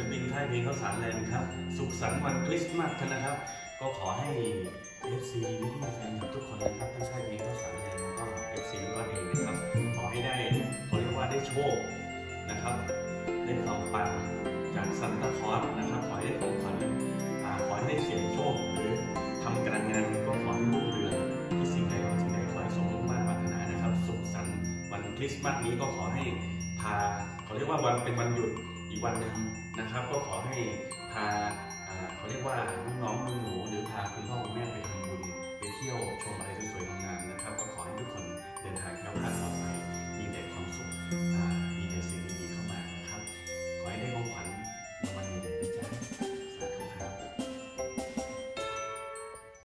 ลปินค่ายเพลงข้าวสารแลนด์ครับ สุขสันต์วันคริสต์มาสกันนะครับ ก็ขอให้เ FC นี่แฟนคลับทุกคนนะครับทั้งค่ายเพลงข้าวสารแลนด์แล้วก็ FC ก็เองนะครับ ขอให้ได้เขาเรียกว่าได้โชคนะครับ ได้ความปังจากซันตาคอสนะครับ ขอให้ของขวัญขอให้ได้เสียงโชคหรือทำการงานก็ขอให้รุ่งเรืองที่สิ่งใดของสิ่งใดขอให้สมหวังบ้านปรารถนานะครับ สุขสันต์วันคริสต์มาสนี้ก็ขอให้พาเขาเรียกว่าวันเป็นวันหยุด อีกวันหนึ่งนะครับ ก็ขอให้พาเขาเรียกว่าน้องๆหนูหรือพาคุณพ่อคุณแม่ไปทำบุญไปเที่ยวชมอะไรสวยๆงามนะครับ ก็ขอให้ทุกคนเดินทางแคล้วคลาดปลอดภัยมีแต่ความสุข